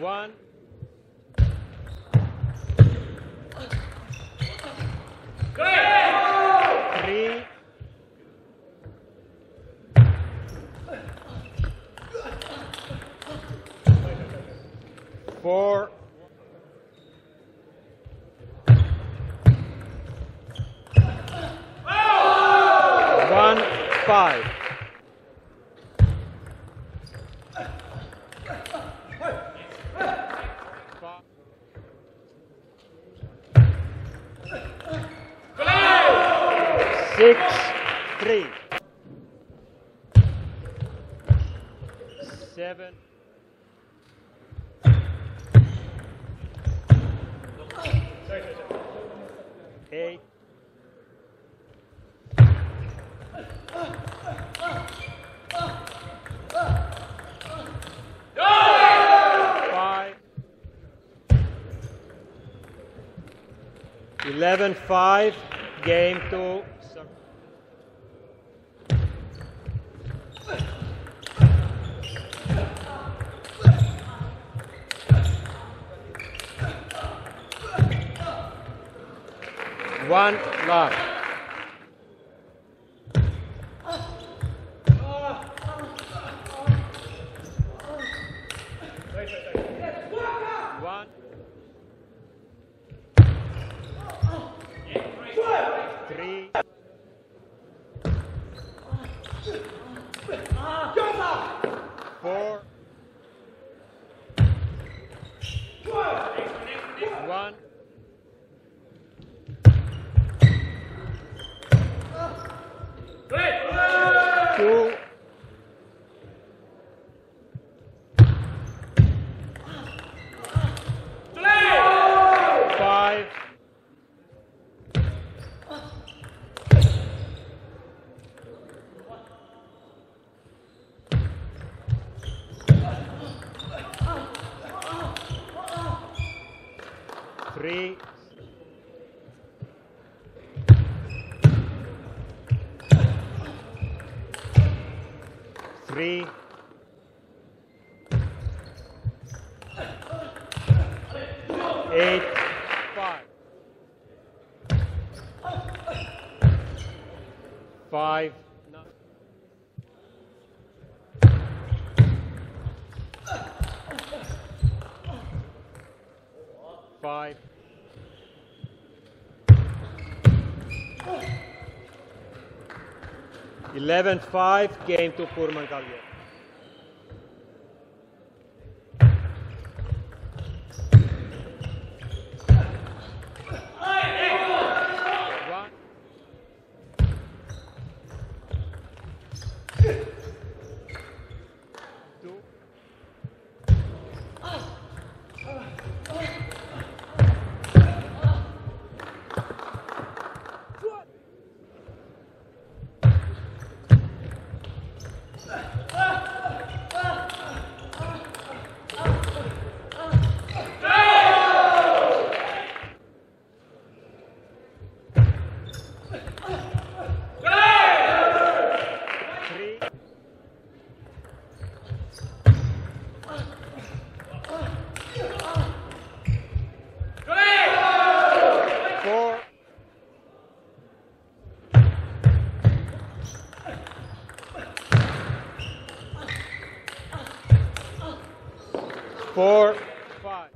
One. Three. Four. One, five. Five. Six, three. Seven. Eight. Five. Eleven, five. Game two. One love. One. Two. Five. Three. Three. Eight. Five. Five. Five. Eleven five game to Kurmangaliyev. Two. Three. Four. Four. Five.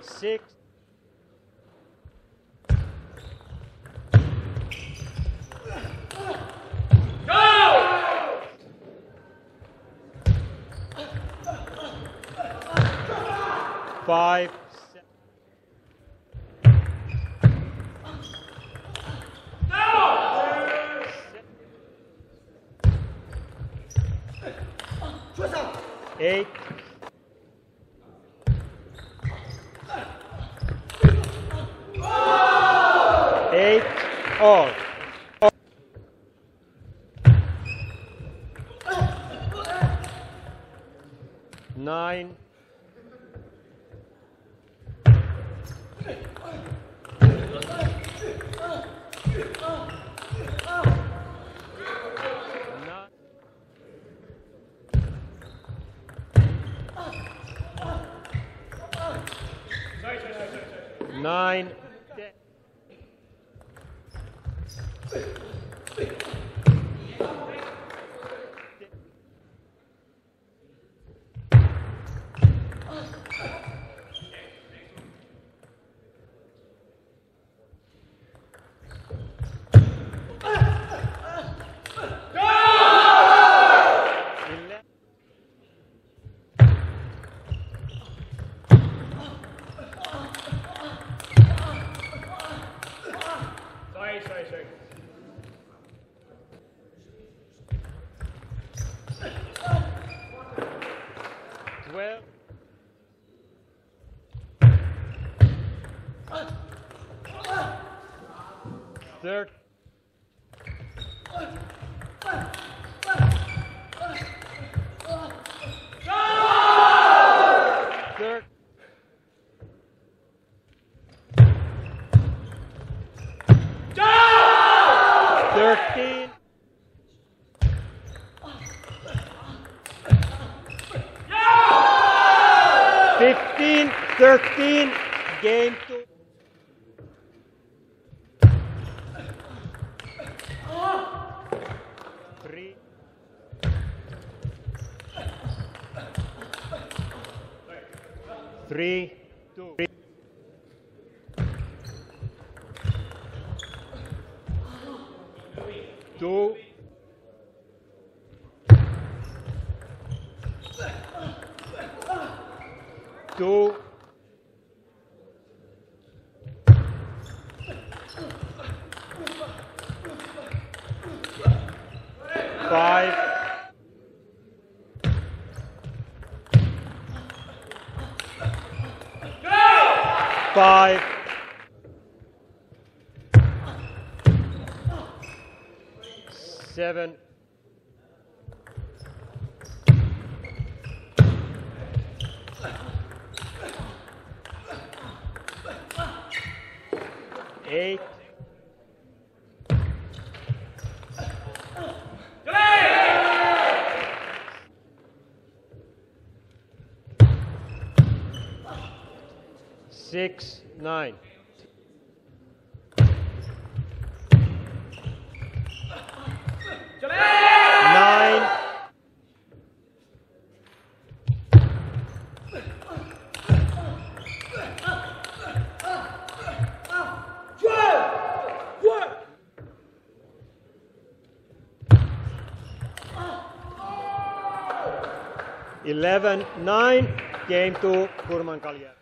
Six. Five. Eight. Eight all. Nine. Nine. Ten. Eleven. Sorry, sorry, 15 13, game two. Three. two. Two. Five. Seven. Eight. Six, nine. Eleven, nine. Game two, Kurmangaliyev.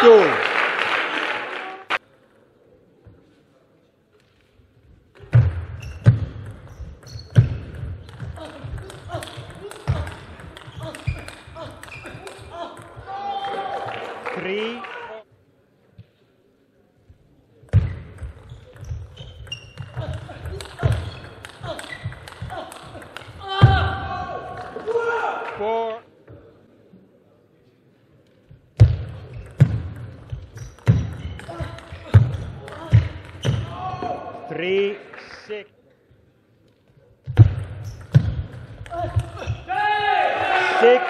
Three, two. Three. Four. Three, six. Six.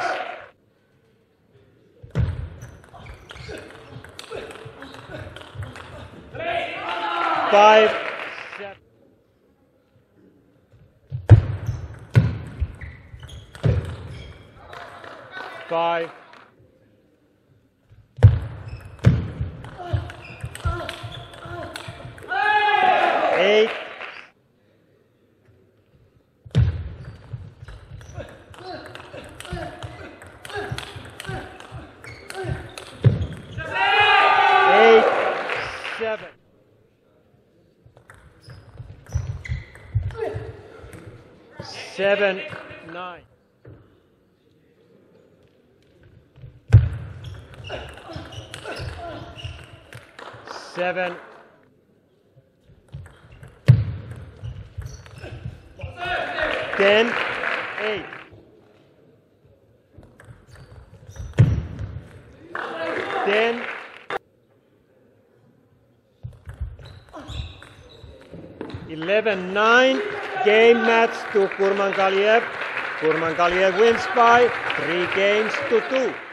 Five, seven. Five. Seven, nine. Seven, ten, eight. Ten, eleven, nine. Game match to Kurmangaliyev. Kurmangaliyev wins by three games to two.